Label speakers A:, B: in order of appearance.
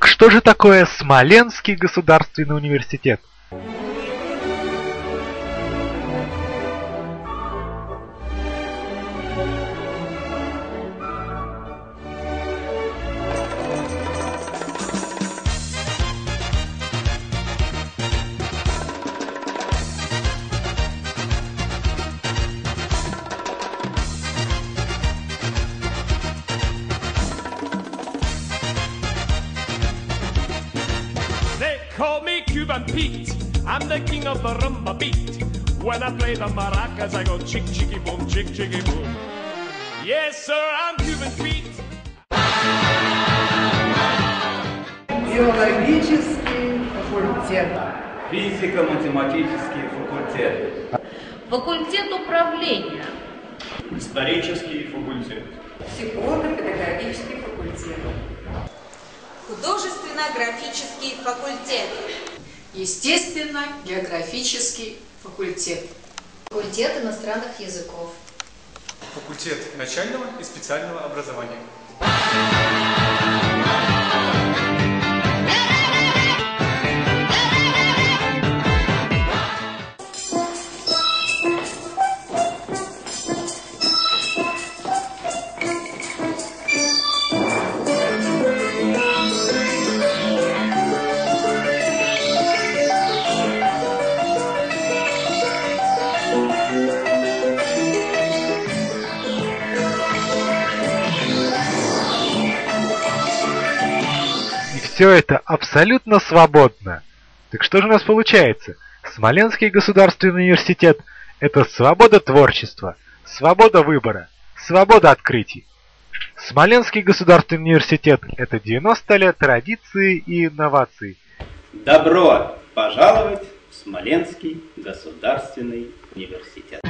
A: что же такое Смоленский государственный университет?
B: Cuban Pete. I'm the king of the rumba beat. When I play the maracas, I go chick chicky boom, chick chicky boom. Yes, sir, I'm Cuban Pete.
C: Биологический факультет.
D: Физико-математический факультет.
E: Факультет управления.
D: Исторический факультет.
C: Психолого-педагогический факультет.
F: Художественно-графический факультет.
C: Естественно-географический факультет.
E: Факультет иностранных языков.
G: Факультет начального и специального образования.
A: Все это абсолютно свободно. Так что же у нас получается? Смоленский государственный университет – это свобода творчества, свобода выбора, свобода открытий. Смоленский государственный университет – это 90 лет традиции и инноваций.
D: Добро пожаловать в Смоленский государственный университет.